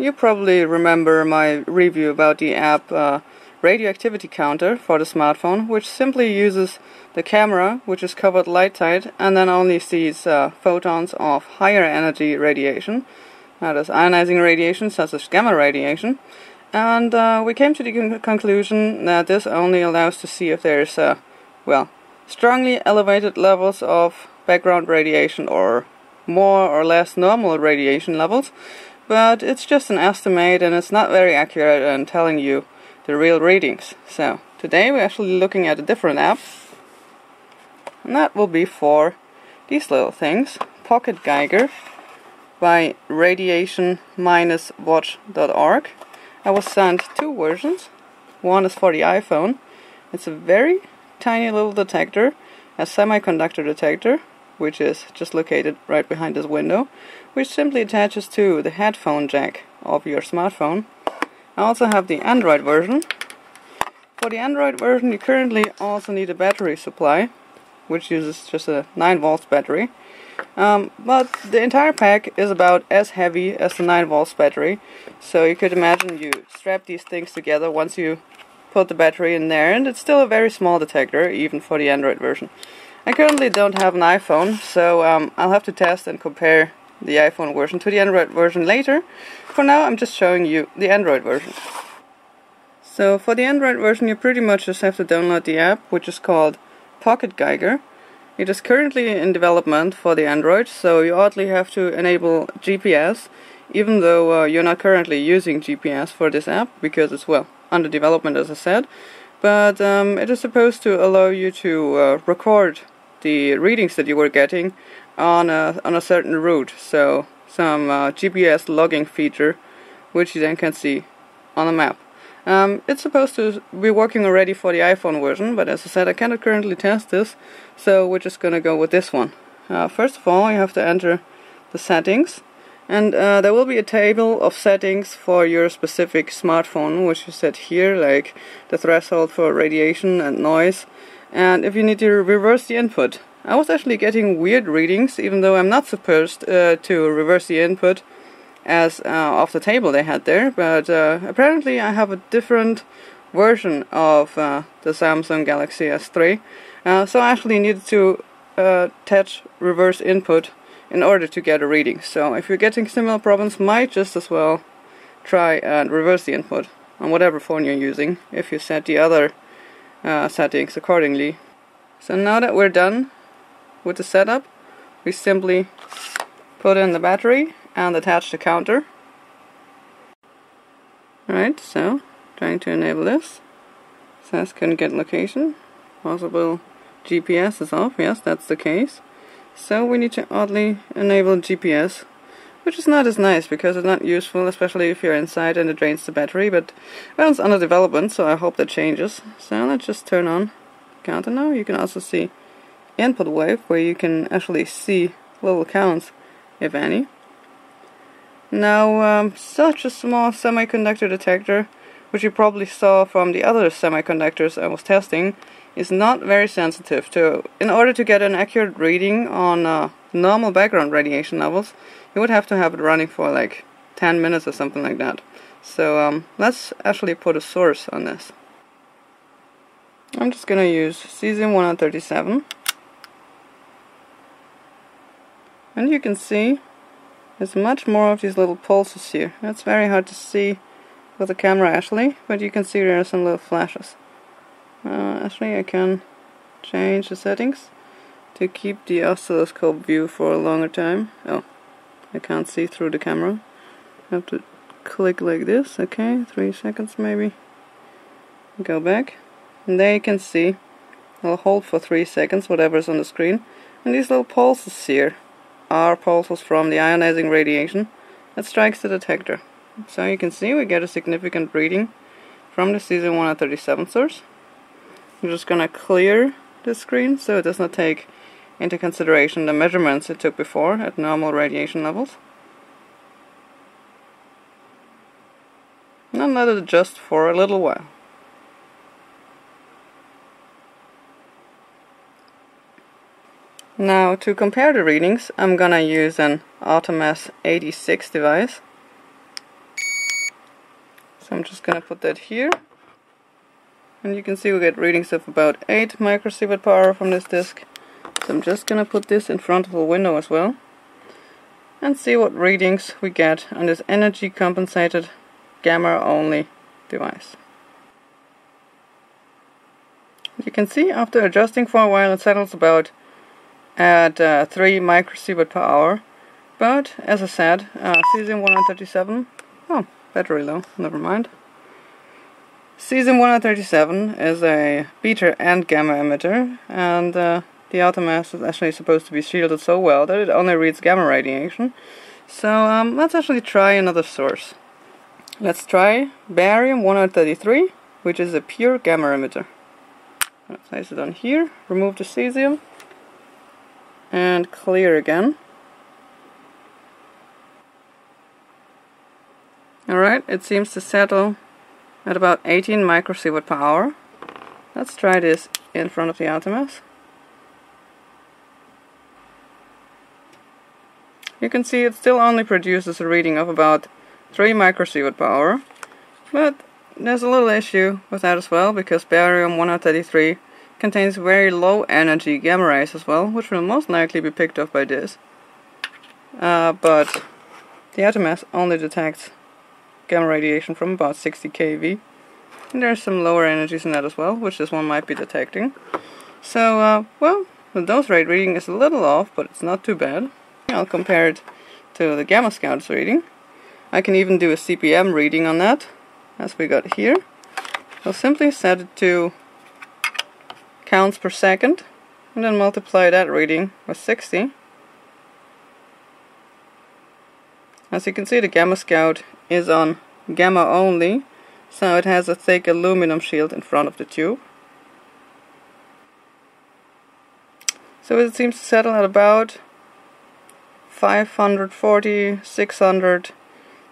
you probably remember my review about the app uh, Radioactivity Counter for the smartphone, which simply uses the camera, which is covered light tight, and then only sees uh, photons of higher energy radiation, that is ionizing radiation such as gamma radiation. And uh, we came to the con conclusion that this only allows to see if there's, uh, well, strongly elevated levels of background radiation or more or less normal radiation levels, but it's just an estimate and it's not very accurate in telling you the real readings. So today we're actually looking at a different app, and that will be for these little things, Pocket Geiger by radiation-watch.org. I was sent two versions. One is for the iPhone. It's a very tiny little detector, a semiconductor detector, which is just located right behind this window, which simply attaches to the headphone jack of your smartphone. I also have the Android version. For the Android version you currently also need a battery supply, which uses just a 9 volts battery. Um, but the entire pack is about as heavy as the 9 volts battery, so you could imagine you strap these things together once you put the battery in there, and it's still a very small detector, even for the Android version. I currently don't have an iPhone, so um, I'll have to test and compare the iPhone version to the Android version later. For now, I'm just showing you the Android version. So for the Android version, you pretty much just have to download the app, which is called Pocket Geiger. It is currently in development for the Android, so you oddly have to enable GPS, even though uh, you're not currently using GPS for this app, because it's, well, under development as I said. But um, it is supposed to allow you to uh, record the readings that you were getting on a, on a certain route. So some uh, GPS logging feature, which you then can see on the map. Um, it's supposed to be working already for the iPhone version, but as I said, I cannot currently test this, so we're just gonna go with this one. Uh, first of all, you have to enter the settings, and uh, there will be a table of settings for your specific smartphone, which you set here, like the threshold for radiation and noise, and if you need to reverse the input. I was actually getting weird readings, even though I'm not supposed uh, to reverse the input as uh, off the table they had there, but uh, apparently I have a different version of uh, the Samsung Galaxy S3, uh, so I actually needed to uh, touch reverse input in order to get a reading. So if you're getting similar problems, might just as well try and reverse the input on whatever phone you're using if you set the other uh, settings accordingly. So now that we're done with the setup, we simply put in the battery and attach the counter. Alright, so trying to enable this. Says couldn't get location. Possible GPS is off, yes, that's the case. So we need to oddly enable GPS, which is not as nice because it's not useful, especially if you're inside and it drains the battery, but well, it's under development, so I hope that changes. So let's just turn on counter now. You can also see input wave, where you can actually see little counts, if any. Now, um, such a small semiconductor detector, which you probably saw from the other semiconductors I was testing, is not very sensitive to. In order to get an accurate reading on uh, normal background radiation levels, you would have to have it running for like 10 minutes or something like that. So um, let's actually put a source on this. I'm just gonna use cesium 137 and you can see there's much more of these little pulses here. That's very hard to see with the camera actually, but you can see there are some little flashes. Uh, actually I can change the settings to keep the oscilloscope view for a longer time. Oh, I can't see through the camera. I have to click like this, okay, three seconds maybe. Go back, and there you can see. I'll hold for three seconds, whatever's on the screen, and these little pulses here are pulses from the ionizing radiation that strikes the detector. So you can see we get a significant reading from the cesium 137 source. I'm just gonna clear the screen so it does not take into consideration the measurements it took before at normal radiation levels. And let it adjust for a little while. Now to compare the readings I'm gonna use an Automess 86 device So I'm just gonna put that here. And you can see we get readings of about 8 microsievert hour from this disk. So I'm just gonna put this in front of the window as well. And see what readings we get on this energy compensated gamma only device. You can see after adjusting for a while it settles about at uh, 3 microsievert per hour. But as I said, uh, cesium 137, oh, battery low, never mind. Cesium 137 is a beta and gamma emitter, and uh, the Automess is actually supposed to be shielded so well that it only reads gamma radiation. So um, let's actually try another source. Let's try barium 133, which is a pure gamma emitter. Gonna place it on here, remove the cesium, and clear again. Alright, it seems to settle at about 18 microsievert per hour. Let's try this in front of the Automess. You can see it still only produces a reading of about 3 microsievert per hour, but there's a little issue with that as well because barium 133 contains very low energy gamma rays as well, which will most likely be picked up by this. Uh, but the Automess only detects gamma radiation from about 60 kV. And there's some lower energies in that as well, which this one might be detecting. So, uh, well, the dose rate reading is a little off, but it's not too bad. I'll compare it to the Gamma Scout's reading. I can even do a CPM reading on that, as we got here. I'll simply set it to counts per second, and then multiply that reading with 60. As you can see, the Gamma Scout is on gamma only, so it has a thick aluminum shield in front of the tube. So it seems to settle at about 540, 600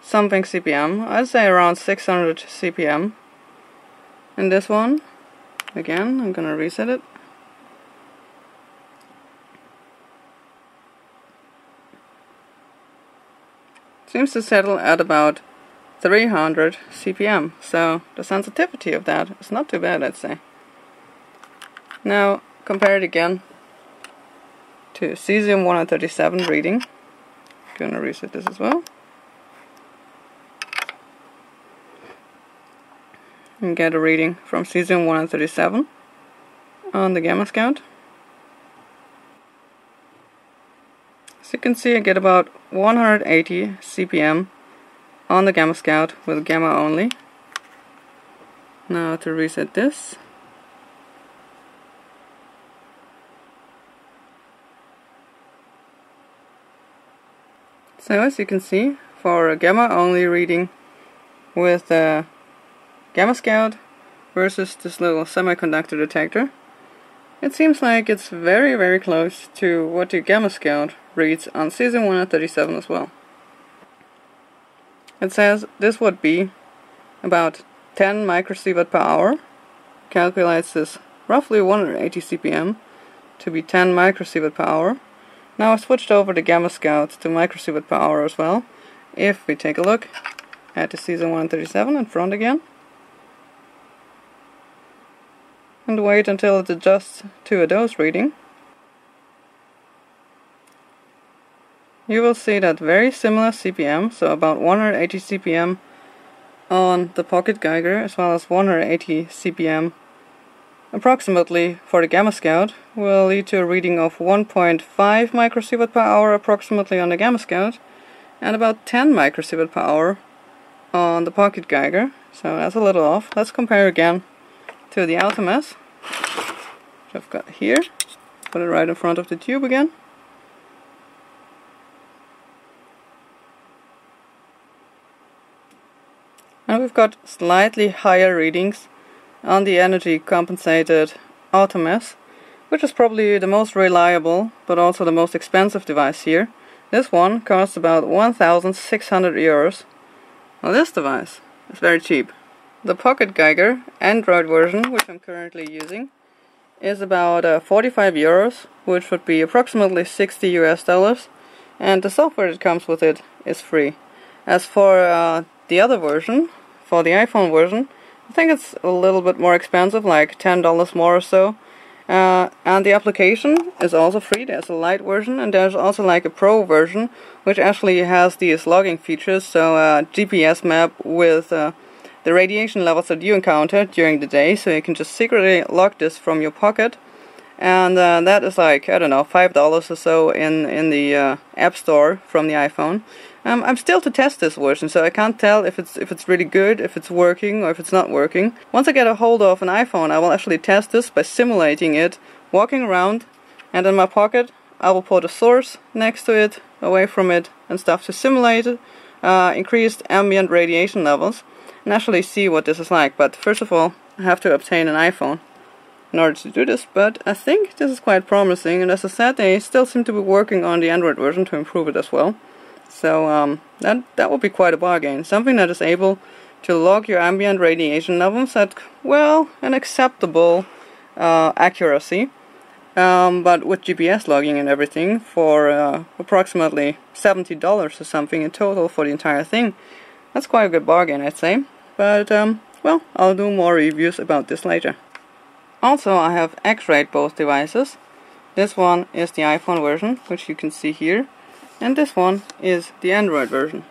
something CPM. I'd say around 600 CPM. And this one, again, I'm gonna reset it. Seems to settle at about 300 CPM, so the sensitivity of that is not too bad, I'd say. Now, compare it again to cesium 137 reading. Gonna reset this as well. And get a reading from cesium 137 on the Gamma Scout. As you can see, I get about 180 CPM on the Gamma Scout with Gamma only. Now to reset this. So as you can see, for a gamma only reading with the Gamma Scout versus this little semiconductor detector, it seems like it's very very close to what the Gamma Scout reads on cesium 137 as well. It says this would be about 10 microsievert per hour, calculates this roughly 180 CPM to be 10 microsievert per hour, now I've switched over the Gamma Scout to microsievert per hour as well. If we take a look at the cesium 137 in front again, and wait until it adjusts to a dose reading, you will see that very similar CPM, so about 180 CPM on the Pocket Geiger as well as 180 CPM approximately for the Gamma Scout will lead to a reading of 1.5 microsievert per hour approximately on the Gamma Scout and about 10 microsievert per hour on the Pocket Geiger. So that's a little off. Let's compare again to the Automess which I've got here. Put it right in front of the tube again. And we've got slightly higher readings on the energy compensated Automess, which is probably the most reliable but also the most expensive device here. This one costs about 1600 euros. Now this device is very cheap. The Pocket Geiger Android version, which I'm currently using, is about uh, 45 euros, which would be approximately 60 US dollars, and the software that comes with it is free. As for uh, the other version, for the iPhone version. I think it's a little bit more expensive, like $10 more or so. Uh, and the application is also free. There's a light version and there's also like a pro version, which actually has these logging features. So uh, GPS map with uh, the radiation levels that you encounter during the day. So you can just secretly log this from your pocket. And uh, that is like, I don't know, $5 or so in, in the uh, App Store from the iPhone. Um, I'm still to test this version, so I can't tell if it's if it's really good, if it's working, or if it's not working. Once I get a hold of an iPhone, I will actually test this by simulating it, walking around, and in my pocket, I will put a source next to it, away from it, and stuff to simulate it, uh, increased ambient radiation levels, and actually see what this is like. But first of all, I have to obtain an iPhone in order to do this, but I think this is quite promising, and as I said, they still seem to be working on the Android version to improve it as well. So um, that that would be quite a bargain. Something that is able to log your ambient radiation levels at well an acceptable uh, accuracy, um, but with GPS logging and everything for uh, approximately seventy dollars or something in total for the entire thing. That's quite a good bargain, I'd say. But um, well, I'll do more reviews about this later. Also, I have X-rayed both devices. This one is the iPhone version, which you can see here and this one is the Android version.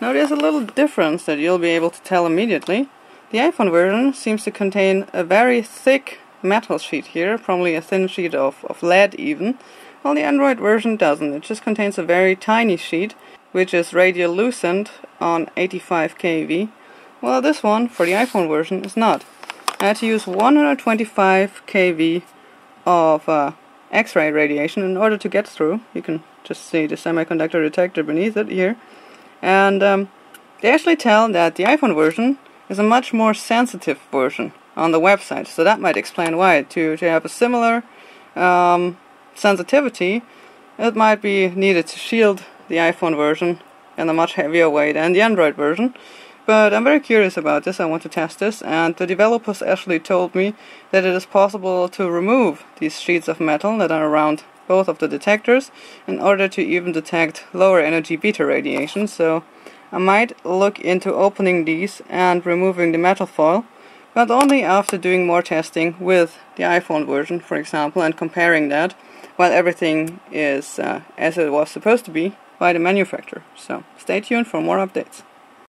Now there's a little difference that you'll be able to tell immediately. The iPhone version seems to contain a very thick metal sheet here, probably a thin sheet of, of lead even, while the Android version doesn't. It just contains a very tiny sheet, which is radiolucent on 85 kV, well this one, for the iPhone version, is not. I had to use 125 kV of uh, X-ray radiation in order to get through. You can just see the semiconductor detector beneath it here. And um, they actually tell that the iPhone version is a much more sensitive version on the website. So that might explain why. To, to have a similar um, sensitivity, it might be needed to shield the iPhone version in a much heavier way than the Android version. But I'm very curious about this, I want to test this, and the developers actually told me that it is possible to remove these sheets of metal that are around both of the detectors in order to even detect lower energy beta radiation. So I might look into opening these and removing the metal foil, but only after doing more testing with the iPhone version, for example, and comparing that while everything is uh, as it was supposed to be by the manufacturer. So stay tuned for more updates.